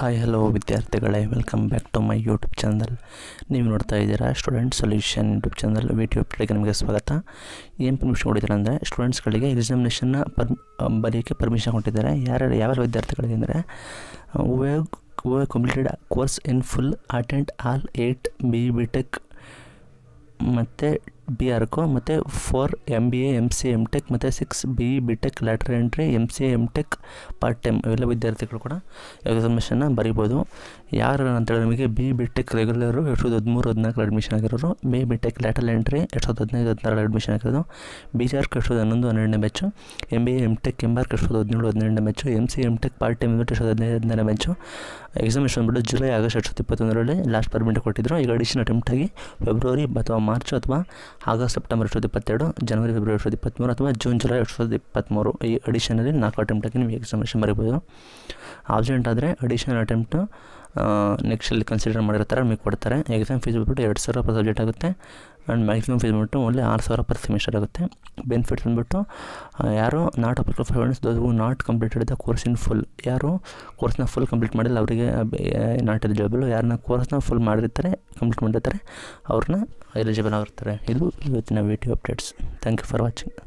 Hi hello ವಿದ್ಯಾರ್ಥಿಗಳೇ. Welcome back to my YouTube channel ನೀವು ನೋಡ್ತಾ ಇದ್ದೀರಾ student solution YouTube channel video ಪ್ಲೇಗೆ ನಿಮಗೆ ಸ್ವಾಗತ. ಏನು ಪರ್ಮಿಷನ್ ಕೊಟ್ಟಿದ್ದಾರೆ ಅಂದರೆ ಸ್ಟೂಡೆಂಟ್ಸ್ಗಳಿಗೆ ಎಕ್ಸಾಮಿನೇಷನ್ನ ಪರ್ ಬರೆಯೋಕ್ಕೆ ಪರ್ಮಿಷನ್ ಕೊಟ್ಟಿದ್ದಾರೆ. ಯಾರು ಯಾವ್ಯಾವ ವಿದ್ಯಾರ್ಥಿಗಳಿಗೆ ಅಂದರೆ we who completed course in full attend all eight B B tech ಮತ್ತು ಬಿ ಆರ್ಕೋ ಮತ್ತು four M B A M C M tech ಮತ್ತು six B B tech lateral entry M C M tech part time ಇವೆಲ್ಲ ವಿದ್ಯಾರ್ಥಿಗಳು ಕೂಡ ಎಕ್ಸಾಮಿಷನ್ನ ಬರಿಬೋದು. ಯಾರು ಅಂತೇಳಿ ನಿಮಗೆ ಬಿ ಬಿ ಟೆಕ್ ರೆಗ್ಯುಲರು ಎರಡು ಸಾವಿರದ ಹದಿಮೂರು ಹದಿನಾಲ್ಕು ಅಡ್ಮಿಷನ್ ಆಗಿರೋರು B B tech lateral entry ಎರಡು ಸಾವಿರದ ಹದಿನೈದು ಹದಿನಾರು ಅಡ್ಮಿಷನ್ ಆಗಿರೋದು ಬಿ ಜಿ ಆರ್ಕ್ ಎರಡು ಸಾವಿರದ ಹನ್ನೊಂದು, ಹನ್ನೆರಡನೇ batch M B A M tech embark ಎರಡು ಸಾವಿರದ ಹದಿನೇಳು ಹದಿನೆಂಟನೇ batch M C M tech part time ಎರಡು ಸಾವಿರದ ಹದಿನೈದು, ಹದಿನಾರನೇ ಬ್ಯಾಚು ಎಕ್ಸಾಮಿಷನ್ ಬಿಟ್ಟು ಜುಲೈ, ಆಗಸ್ಟ್ ಎರಡು ಸಾವಿರದ ಇಪ್ಪತ್ತೊಂದರಲ್ಲಿ ಲಾಸ್ಟ್ ಪರ್ಮಿಟ್ ಕೊಟ್ಟಿದ್ದರು ಈಗ ಅಡಿಷನ್ ಅಟೆಂಪ್ಟಾಗಿ ಫೆಬ್ರವರಿ ಅಥವಾ ಮಾರ್ಚ್ ಅಥವಾ ಆಗಸ್ಟ್ ಸೆಪ್ಟೆಂಬರ್ ಎರಡು ಸಾವಿರದ ಇಪ್ಪತ್ತೆರಡು, ಜನವರಿ, ಫೆಬ್ರವರಿ ಎರಡು ಸಾವಿರದ ಇಪ್ಪತ್ತ್ಮೂರು ಅಥವಾ ಜೂನ್, ಜುಲೈ ಎರಡು ಸಾವಿರದ ಇಪ್ಪತ್ತ್ಮೂರು ಈ ಅಡಿಷನಲ್ಲಿ ನಾಲ್ಕು ಅಟೆಂಪ್ಟಾಗಿ ನಿಮಗೆ ಎಕ್ಸಾಮಿನೇಷನ್ ಬರಿಬೋದು. ಆಬ್ಸೆಂಟ್ ಆದರೆ ಅಡಿಷನಲ್ ಅಟೆಂಪ್ಟು ನೆಕ್ಸ್ಟಲ್ಲಿ ಕನ್ಸಿಡರ್ ಮಾಡಿರ್ತಾರೆ ನಿಮಗೆ ಕೊಡ್ತಾರೆ. ಎಕ್ಸಾಮ್ ಫೀಸ್ ಬಂದ್ಬಿಟ್ಟು ಎರಡು ಸಾವಿರ ಪರ್ ಸಬ್ಜೆಕ್ಟ್ ಆಗುತ್ತೆ. ಆ್ಯಂಡ್ ಮ್ಯಾಕ್ಸಿಮಮ್ ಫೀಸ್ ಬಂದ್ಬಿಟ್ಟು ಓನ್ಲಿ ಆರು ಸಾವಿರ ಪರ್ ಸೆಮಿಸ್ಟರ್ ಆಗುತ್ತೆ. ಬೆನಿಫಿಟ್ಸ್ ಬಂದ್ಬಿಟ್ಟು ಯಾರು not applicable for students those who not completed the course in full ಯಾರು ಕೋರ್ಸ್ನ ಫುಲ್ ಕಂಪ್ಲೀಟ್ ಮಾಡಿಲ್ಲ, ಅವರಿಗೆ ನಾಟ್ ಎಲಿಜಿಬಲ್ ಯಾರನ್ನ ಕೋರ್ಸ್ನ ಫುಲ್ ಮಾಡಿರ್ತಾರೆ ಕಂಪ್ಲೀಟ್ ಮಾಡಿರ್ತಾರೆ ಅವ್ರನ್ನ ಎಲಿಜಿಬಲ್ ಆಗಿರ್ತಾರೆ. ಇದು ಇವತ್ತಿನ video updates thank you for watching